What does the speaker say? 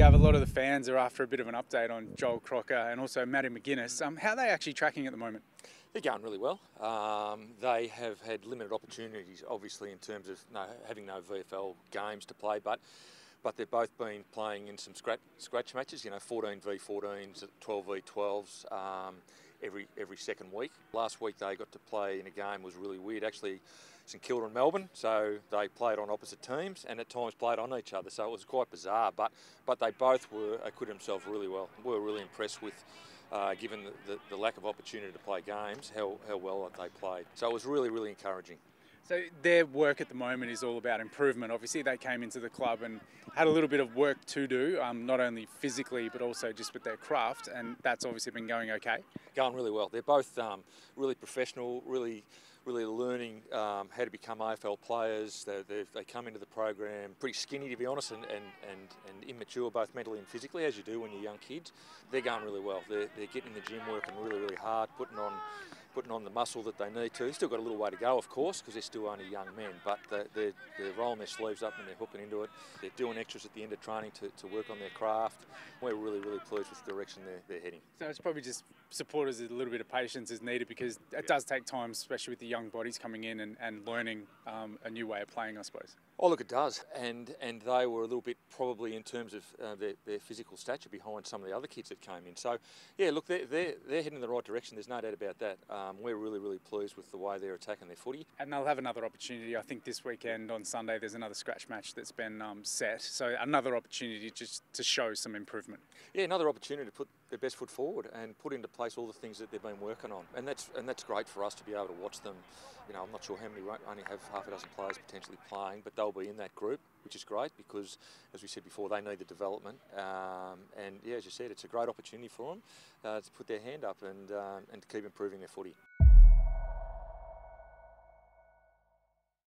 Gav, a lot of the fans are after a bit of an update on Joel Crocker and also Matty McGuinness. Um, how are they actually tracking at the moment? They're going really well. Um, they have had limited opportunities, obviously, in terms of no, having no VFL games to play, but but they've both been playing in some scratch, scratch matches, you know, 14 v 14s, 12 v 12s um, every every second week. Last week they got to play in a game was really weird. Actually, St Kilda and Melbourne, so they played on opposite teams and at times played on each other. So it was quite bizarre, but but they both were acquitted themselves really well. We were really impressed with. Uh, given the, the, the lack of opportunity to play games, how, how well they played. So it was really, really encouraging. So their work at the moment is all about improvement. Obviously, they came into the club and had a little bit of work to do, um, not only physically but also just with their craft, and that's obviously been going okay. Going really well. They're both um, really professional, really really learning um, how to become AFL players. They, they come into the program pretty skinny, to be honest, and, and, and, and, immature both mentally and physically, as you do when you're young kids. They're going really well. They're, they're getting in the gym, working really, really hard, putting on putting on the muscle that they need to. Still got a little way to go, of course, because they're still only young men, but they're, they're, they're, rolling their sleeves up and they're hooking into it. They're doing extras at the end of training to, to work on their craft. We're really, really pleased with the direction they're, they're heading. So it's probably just supporters a little bit of patience is needed because it does take time, especially with the young bodies coming in and, and learning um, a new way of playing, I suppose. Oh, look, it does. And and they were a little bit probably in terms of uh, their, their physical stature behind some of the other kids that came in. So, yeah, look, they're, they're, they're heading in the right direction. There's no doubt about that. Um, we're really, really pleased with the way they're attacking their footy. And they'll have another opportunity. I think this weekend on Sunday there's another scratch match that's been um, set. So another opportunity just to show some improvement. Yeah, another opportunity to put their best foot forward and put into place all the things that they've been working on. And that's and that's great for us to be able to watch them. You know, I'm not sure how many only have half a dozen players potentially playing, but they'll be in that group, which is great because, as we said before, they need the development. Um, and yeah, as you said, it's a great opportunity for them uh, to put their hand up and um, and to keep improving their footy.